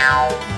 Ow.